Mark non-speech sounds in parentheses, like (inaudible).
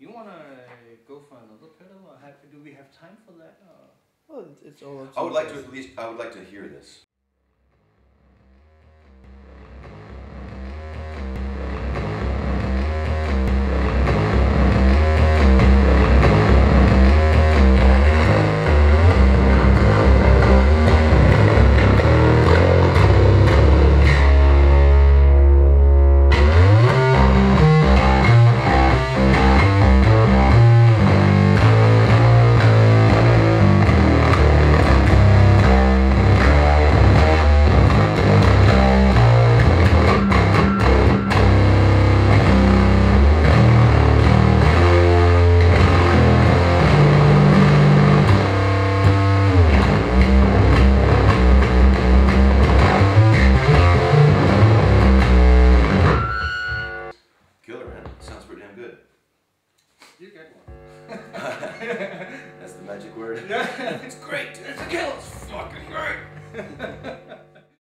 You wanna go for another pedal, or have, do we have time for that? Or? Well, it's, it's all. I would like to at least. I would like to hear this. Sounds pretty damn good. You get one. (laughs) That's the magic word. Yeah. (laughs) it's great. It's a kill. It's fucking great. (laughs)